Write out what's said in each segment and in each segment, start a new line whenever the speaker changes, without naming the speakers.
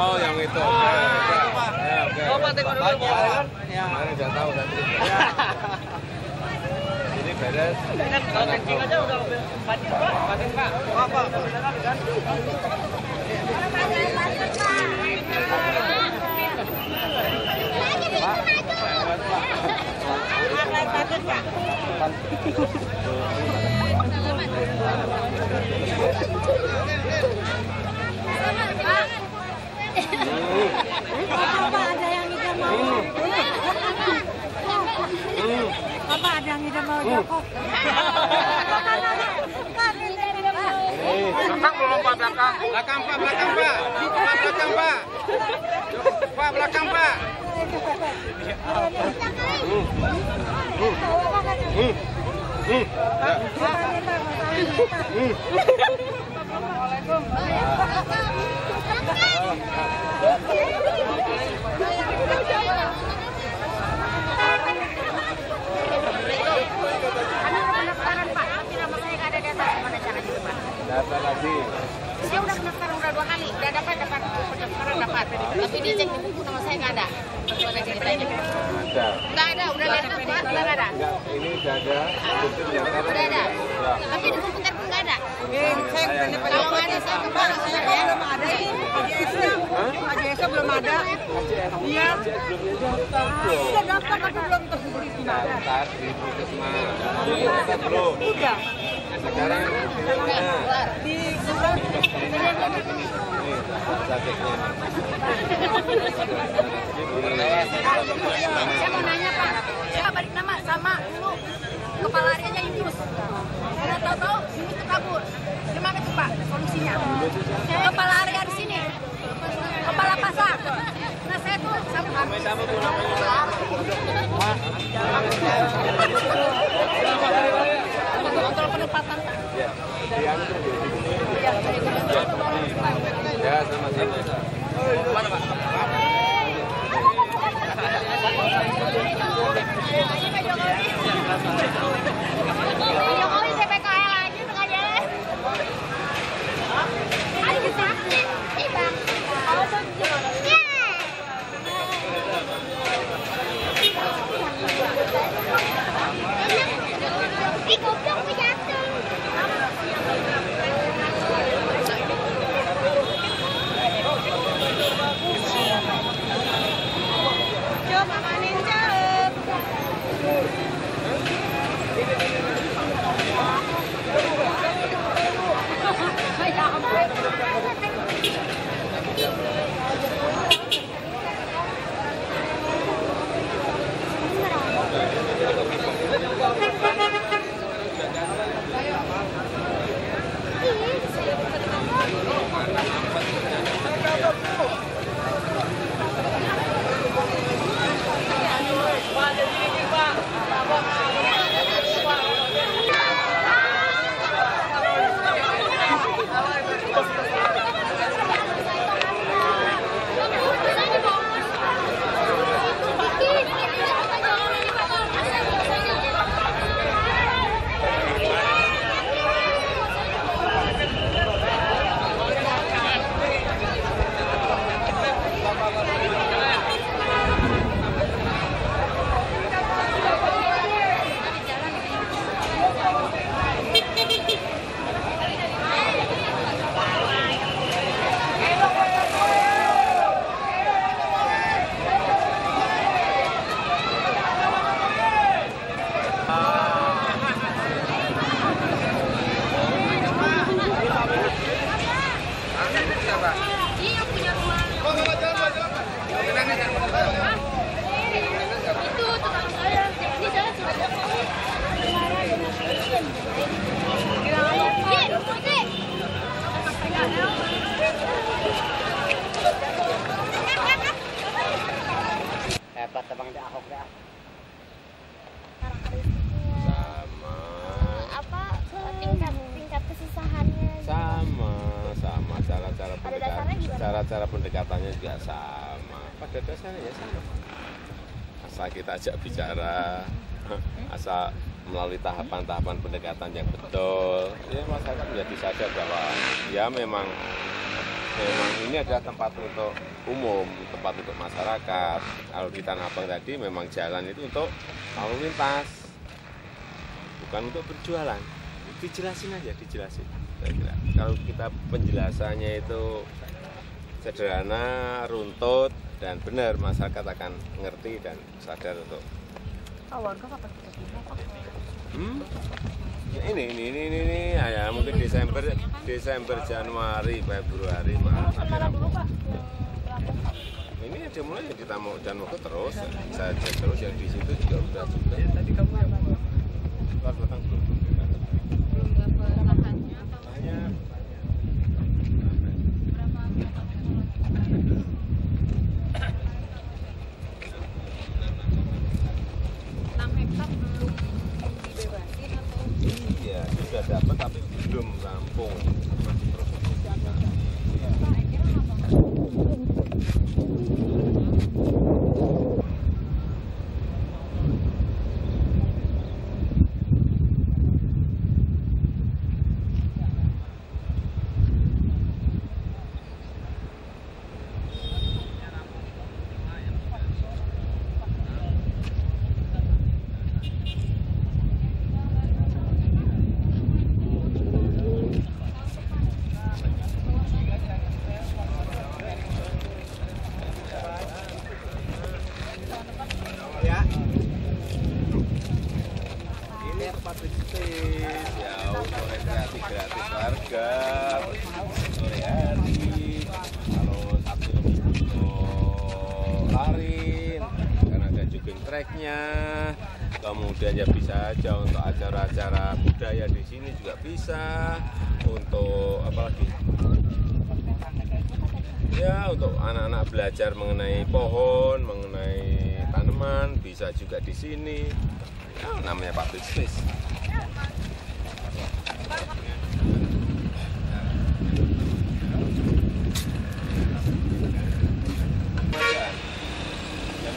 oh yang itu. Oke. Ya, oke.
Oh, Pak, tengok dulu. Ya.
Kemarin udah tahu tadi. Ini beres.
Kalau kencing aja udah patin Pak. Patin Pak. Apa?
Apa ada yang tidak mau? Apa ada yang tidak mau Joko?
Belakang Pak belakang. Belakang Pak, belakang Pak. Belakang. Pak belakang Pak.
Saya udah pendaftaran udah dua kali, udah dapat dapat pendaftaran dapat. Tapi dia cek di buku nama saya nggak ada.
Ada.
Nggak ada, udah ada.
Enggak, ini ada.
Ada.
Ya.
Ada. Ada saya ya.
Belum ada belum ada. Iya. Sudah tapi belum. Udah. Di
sakitnya.
Saya mau nanya Pak, saya balik nama sama dulu kepala areanya Yunus. Saya tahu-tahu Yunus itu kabur. Gimana tuh Pak solusinya? Kepala area di sini, kepala pasar. Nah saya tuh sama kontrol
pendapat abang di Ahok ya? Sama.
Eh, apa hmm. tingkat tingkat kesusahannya? Gitu. Sama, sama cara-cara pendekatan,
cara-cara pendekatannya juga sama. Pada dasarnya ya sama. Asal kita ajak bicara, hmm. asal melalui tahapan-tahapan pendekatan yang betul, ya masyarakat menjadi sadar bahwa ya memang memang ini adalah tempat untuk umum tempat untuk masyarakat. Kalau di Tanah Abang tadi memang jalan itu untuk lalu lintas. Bukan untuk berjualan. Dijelasin aja dijelasin. Kalau kita penjelasannya itu sederhana runtut dan benar masyarakat akan ngerti dan sadar untuk
Oh, warga Pak?
Hmm? Ini, ini, ini, ini, ini, ya, mungkin Desember, Desember, Januari, Februari, Maret? Ini ada mulai ya kita mau dan waktu terus, saya terus yang di situ juga udah juga.
Tadi kamu
Keluar belakang dapat tapi belum rampung.
ya.
Gratis warga, sore hari, kalau Sabtu untuk lari, karena ada jogging tracknya, kemudian ya bisa aja untuk acara-acara budaya di sini juga bisa, untuk apa lagi? Ya untuk anak-anak belajar mengenai pohon, mengenai tanaman bisa juga di sini. Ya, namanya public space. Yang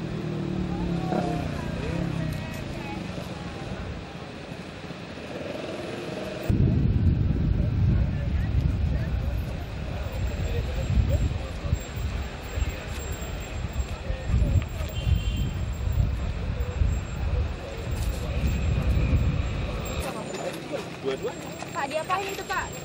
back.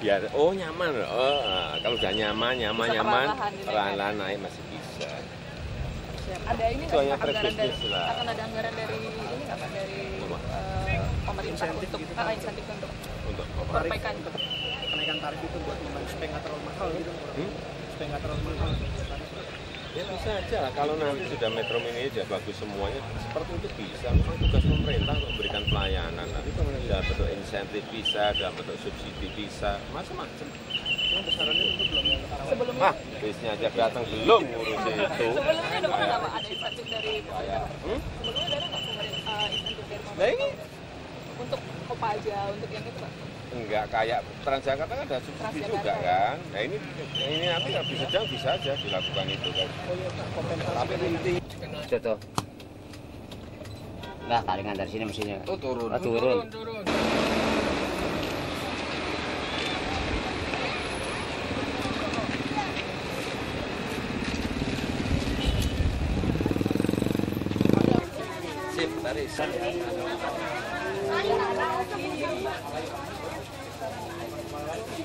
Biar oh nyaman loh oh, ah, kalau udah nyaman nyaman
Bisa
nyaman
perlahan ya,
perlahan naik masih bisa
Ada ini nggak anggaran dari
lah.
akan ada anggaran dari ini nggak Pak dari eh, pemerintah
Insentif
untuk
gitu.
ah, insentif untuk
untuk
perbaikan
Kenaikan tarif itu buat membantu supaya nggak terlalu mahal gitu.
Hmm?
Supaya nggak terlalu mahal.
Ya bisa aja lah kalau nanti sudah metro mini sudah bagus semuanya seperti itu bisa. Memang tugas pemerintah untuk memberikan pelayanan. Nanti dalam bentuk insentif bisa, dalam bentuk subsidi bisa, macam-macam.
Sebelumnya
Ah, bisnya aja datang belum ngurusin itu.
sebelumnya ada mana Pak? Ada insentif dari
Hmm?
sebelumnya ada nggak pemerintah eh, insentif dari
Nah ini
untuk Kopaja untuk yang itu Pak?
Enggak kayak Transjakarta kan ada subsidi juga kan. Nah ini ini nanti kalau bisa sedang bisa aja dilakukan itu kan. Tapi inti
Itu tuh. Lah, kalingan dari sini mesinnya.
oh, turun.
Oh, turun.
Jadi kita nggak pernah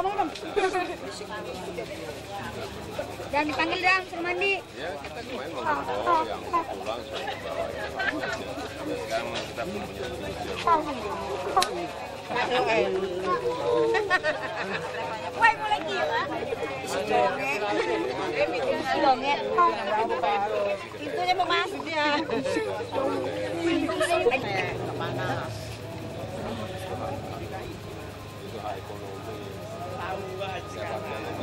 Jangan. Dan dipanggil dong, suruh mandi.
Ya, kita oh, oh, oh.
Woi, mulai gila. Mau masuk dia. Ke mana? ekonomi é.